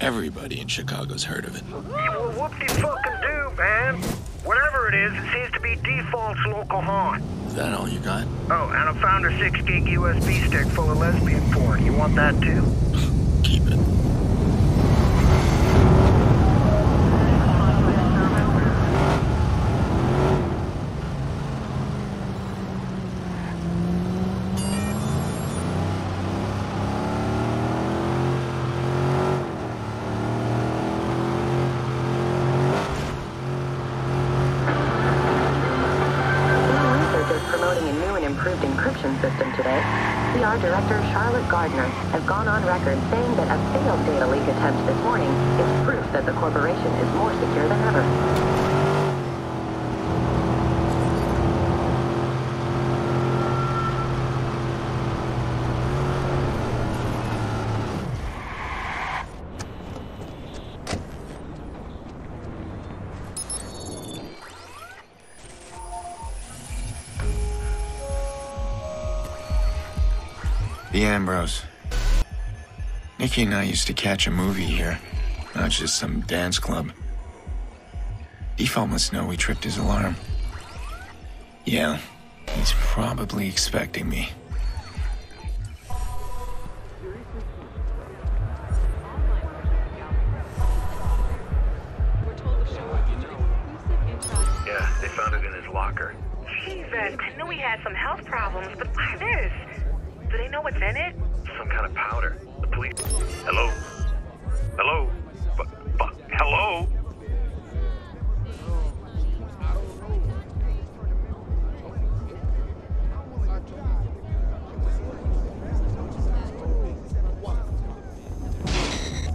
Everybody in Chicago's heard of it. Well, whoop-de-fucking-do, man. Whatever it is, it seems to be Defalt's local haunt. Is that all you got? Oh, and I found a 6-gig USB stick full of lesbian porn. You want that, too? Keep it. The Ambrose. Nikki and I used to catch a movie here, not just some dance club. Defalt must know we tripped his alarm. Yeah, he's probably expecting me. Yeah, they found it in his locker. Jesus, I knew he had some health problems, but why this? Do they know what's in it? Some kind of powder. The police... Hello? Hello? Bu- bu- hello?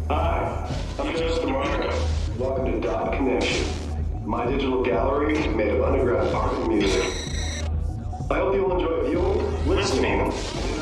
Hi, I'm Joseph DeMarco. Welcome to Dot Connection, my digital gallery made of underground art and music. I hope you'll enjoy viewing, listening.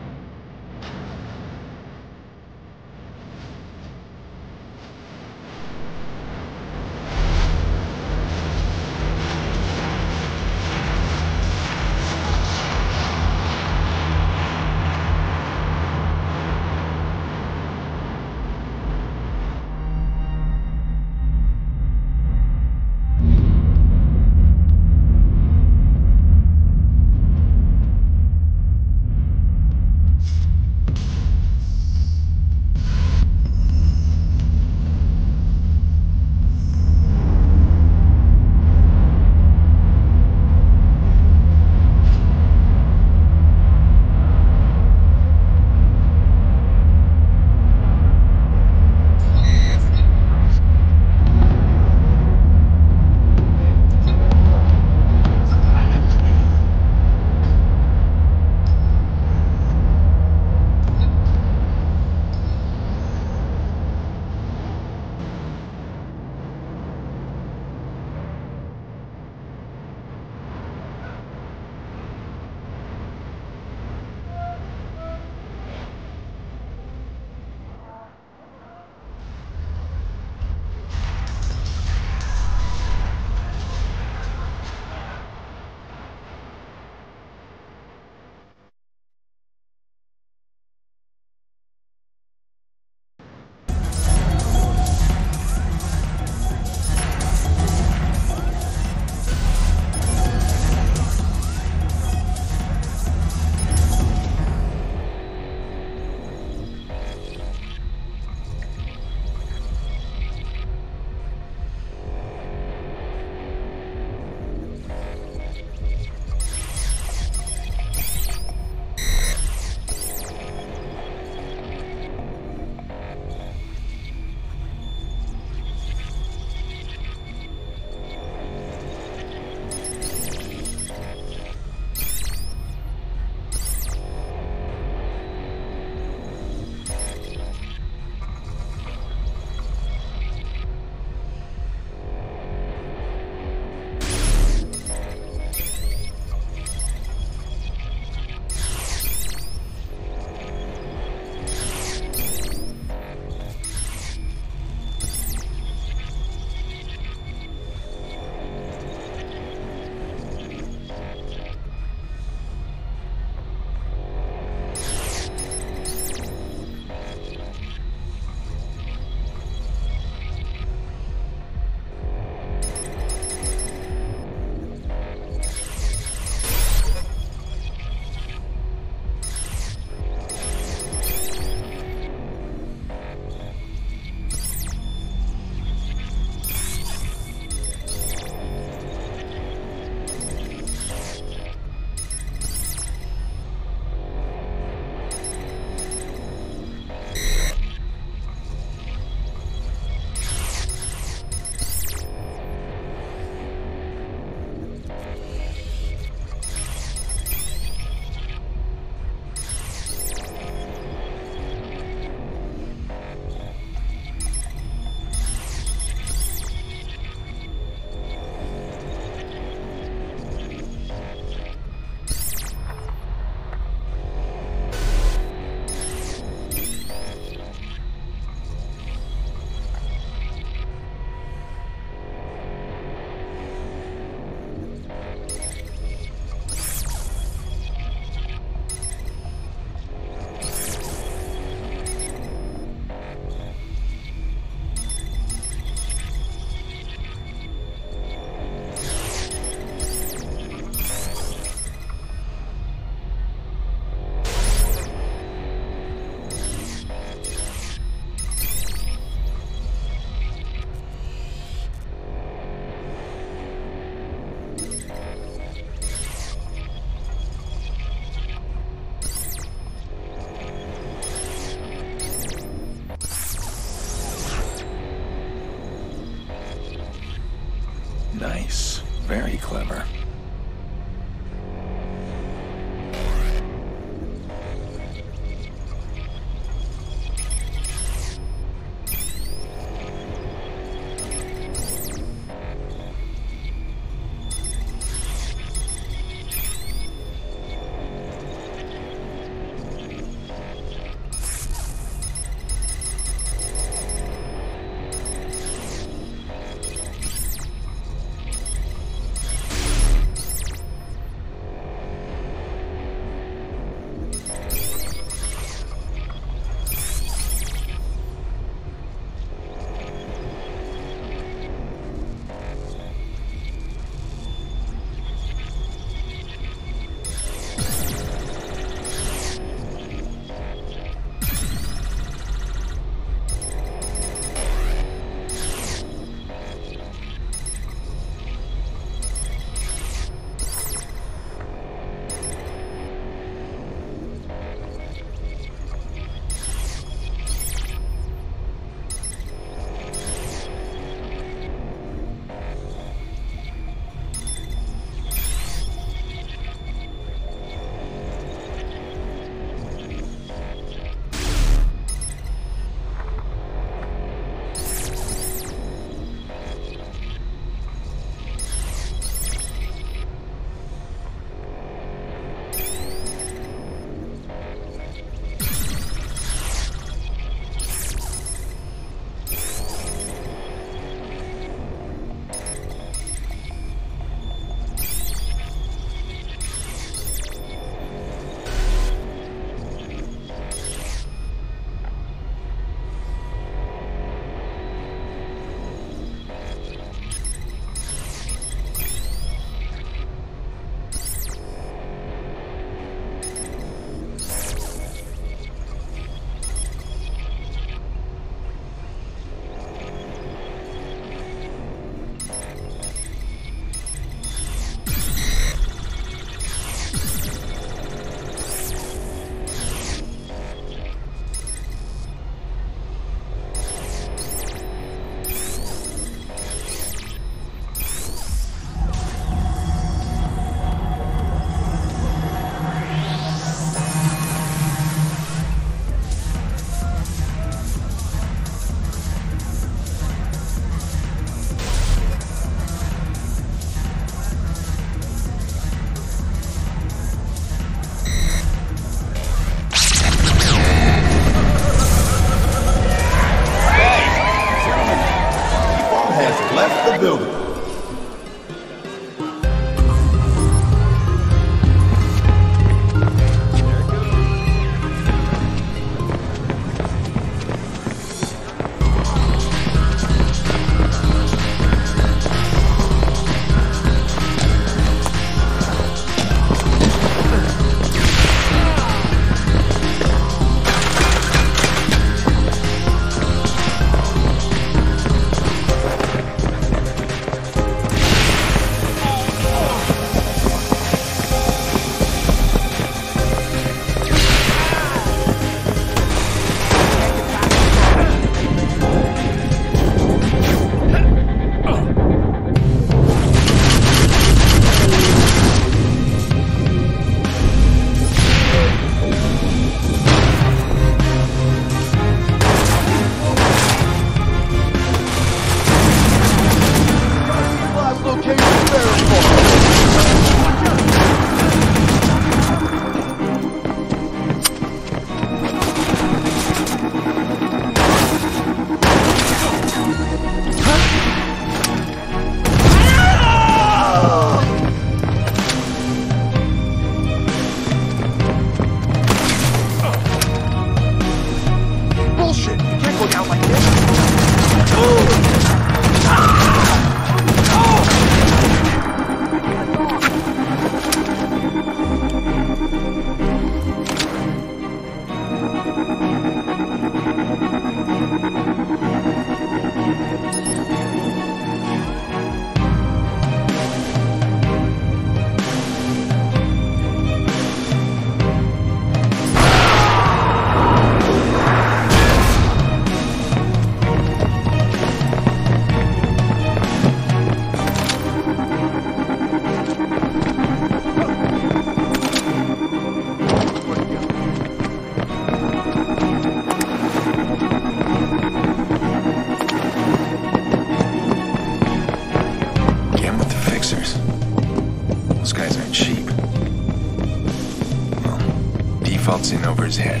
Head.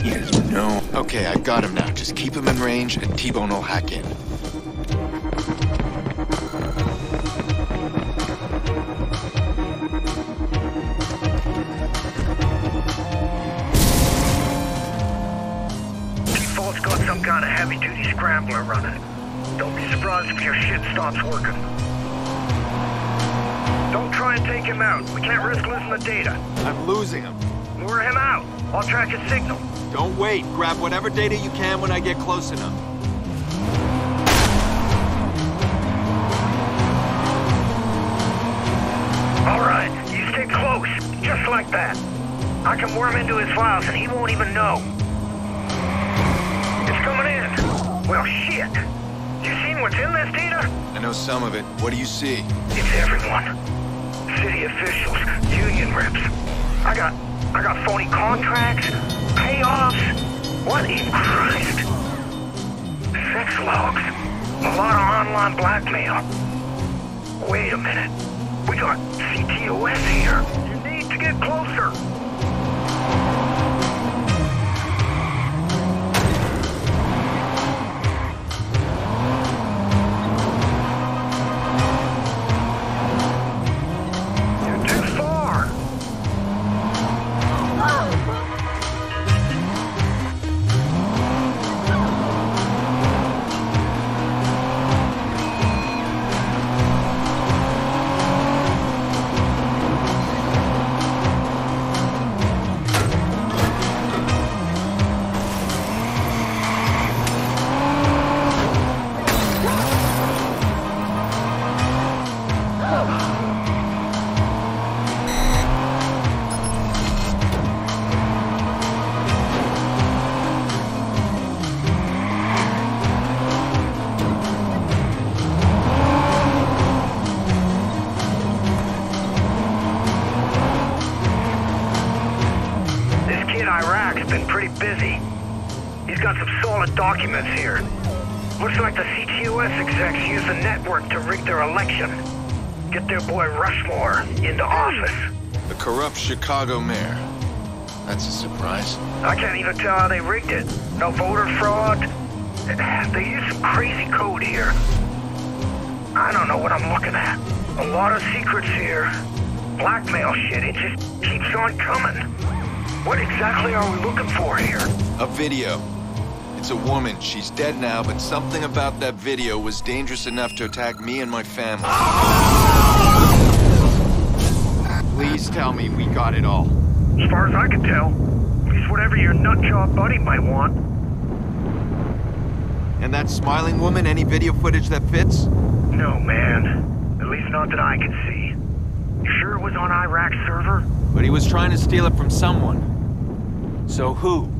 He has no. Okay, I've got him now. Just keep him in range and T-Bone will hack in. Defalt's got some kind of heavy-duty scrambler running. Don't be surprised if your shit stops working. Don't try and take him out. We can't risk losing the data. I'm losing him. Lure him out. I'll track his signal. Don't wait. Grab whatever data you can when I get close enough. All right, you stay close, just like that. I can worm into his files and he won't even know. It's coming in. Well, shit. You seen what's in this data? I know some of it. What do you see? It's everyone. City officials, union reps. I got, I got phony contracts, payoffs. What in Christ? Sex logs. A lot of online blackmail. Wait a minute. We got CTOS here. You need to get closer. Solid documents here. Looks like the CTOS execs use the network to rig their election. Get their boy Rushmore into office. The corrupt Chicago mayor. That's a surprise. I can't even tell how they rigged it. No voter fraud. They use some crazy code here. I don't know what I'm looking at. A lot of secrets here. Blackmail shit, it just keeps on coming. What exactly are we looking for here? A video. It's a woman. She's dead now, but something about that video was dangerous enough to attack me and my family. Please tell me we got it all. As far as I can tell, least whatever your nutjob buddy might want. And that smiling woman, any video footage that fits? No, man. At least not that I can see. You sure it was on Iraq's server? But he was trying to steal it from someone. So who?